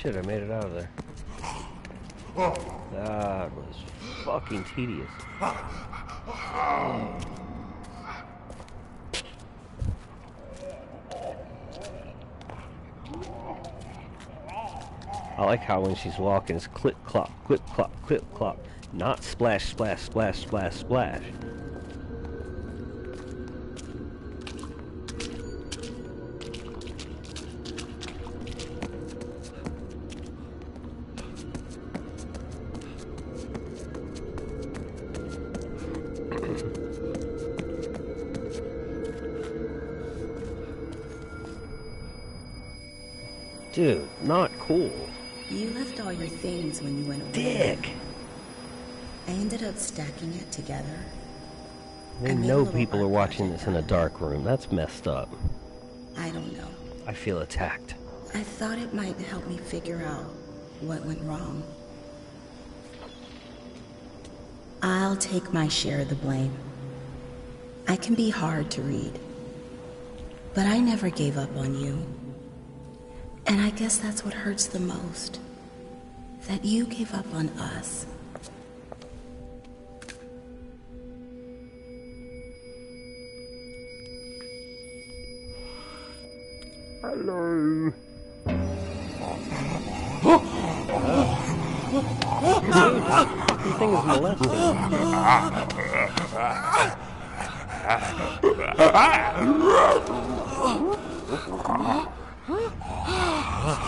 Shit, I made it out of there. That was fucking tedious. I like how when she's walking it's clip clop, clip clop, clip clop, not splash, splash, splash, splash, splash. Dude, not cool. You left all your things when you went away. Dick. I ended up stacking it together. They I made a know people are watching this in a dark room. That's messed up. I don't know. I feel attacked. I thought it might help me figure out what went wrong. I'll take my share of the blame. I can be hard to read. But I never gave up on you. And I guess that's what hurts the most. That you gave up on us. Hello. Fucking thing is molesting. うわ。